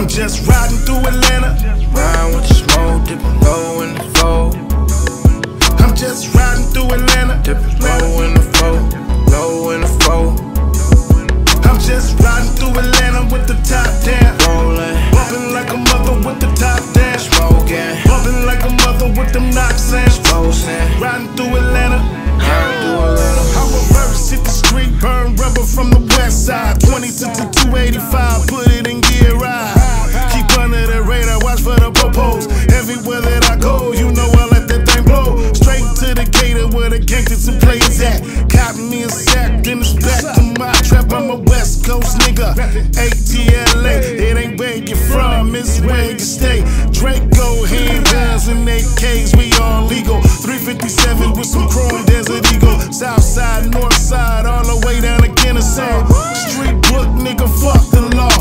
I'm just riding through Atlanta. Ride with the smoke, dipping low in the fold. I'm just riding through Atlanta. Dipping low in ATLA, it ain't where you from, it's where you stay. Draco, handguns, and AKs, we all legal. 357 with some chrome Desert Eagle. South side, north side, all the way down to Kennesaw. Street book, nigga, fuck the law.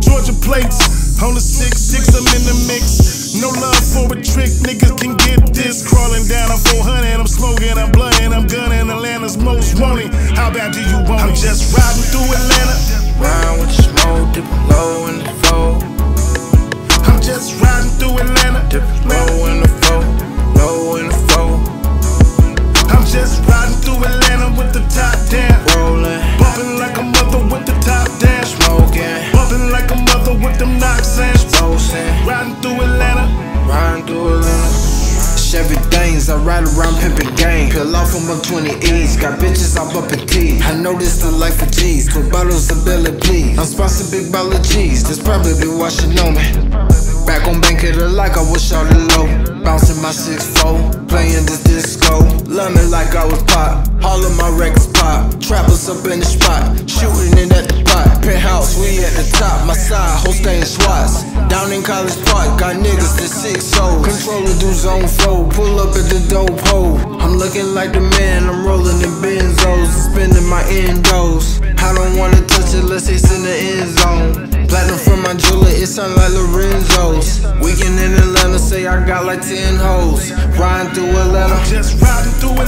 Georgia plates on the 6-6, I'm in the mix. No love for a trick, niggas can get this. Crawling down a 400, I'm smoking, I'm blunting, I'm gunning. Atlanta's most wanted. How bad do you want it? I'm just riding Chevy I ride around pimpin' gang. Peel off on my 20s, got bitches all up in T. I know this the life of G's, two bottles of Billy please. I'm sponsored big bottle of G's, this probably what you know me. Back on bank of the like I was shot low. Bouncing my 6'4, playing this disco. Love me like I was pop, all of my records pop. Trappers up in the spot, shooting it at the pot. Penthouse, we at the top, my side, whole staying swats. Down in College Park, got niggas that six souls. Controller do zone flow, pull up at the dope hole. I'm looking like the man, I'm rolling in benzos, spinning my endos. I don't wanna touch it unless it's in the end zone. Platinum from my jeweler, it sound like Lorenzo's. Weekend in Atlanta, say I got like 10 hoes. Riding through Atlanta. Just riding through.